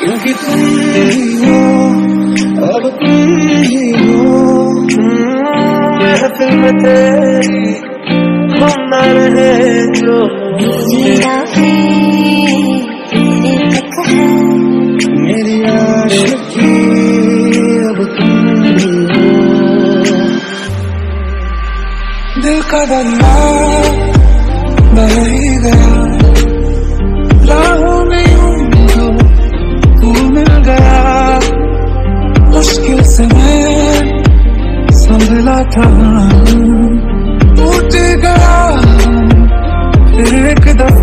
क्योंकि तुम ही हो अब तुम ही हो। महफिल में तेरी हम ना रहे जो दिल का बदलाव मैं संभला था टूट गया फिर एक दफा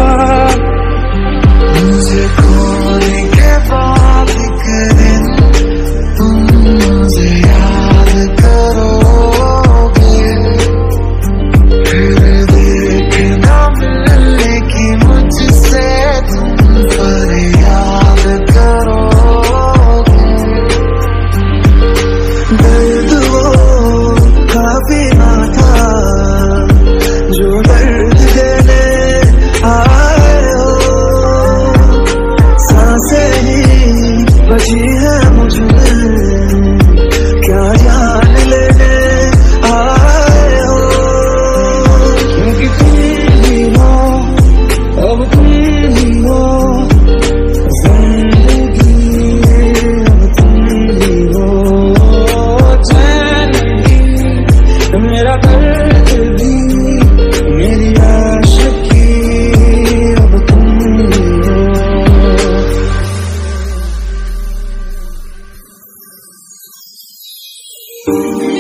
Música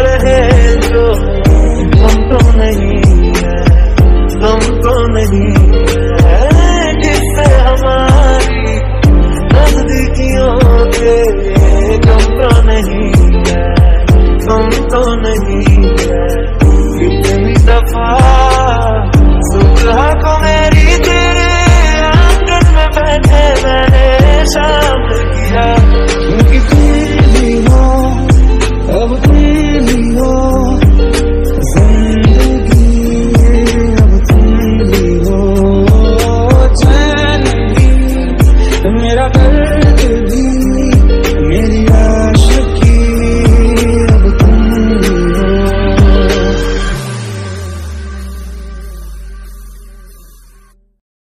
रहे जो तो नहीं तुम नहीं हमारी तुम तो नहीं तुम तो, तो, तो नहीं है। कितनी दफ़ा